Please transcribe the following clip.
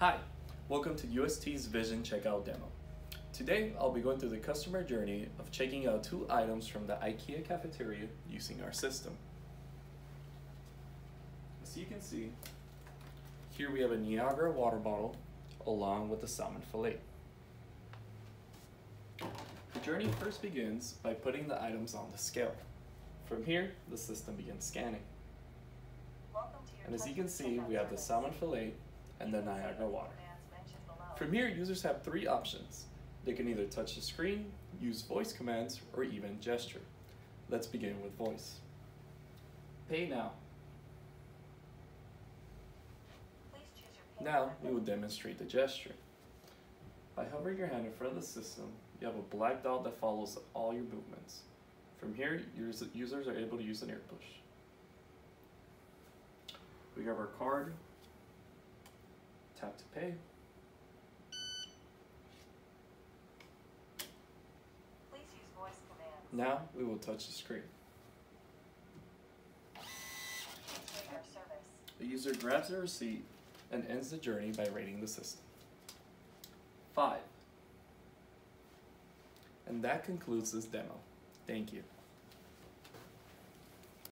Hi, welcome to UST's Vision Checkout demo. Today, I'll be going through the customer journey of checking out two items from the IKEA cafeteria using our system. As you can see, here we have a Niagara water bottle along with the salmon fillet. The journey first begins by putting the items on the scale. From here, the system begins scanning. And as you can see, we have the salmon fillet and the Niagara water. From here, users have three options. They can either touch the screen, use voice commands, or even gesture. Let's begin with voice. Pay now. Now, we will demonstrate the gesture. By hovering your hand in front of the system, you have a black dot that follows all your movements. From here, users are able to use an air push. We have our card, tap to pay. Now we will touch the screen. The user grabs their receipt and ends the journey by rating the system. 5. And that concludes this demo. Thank you.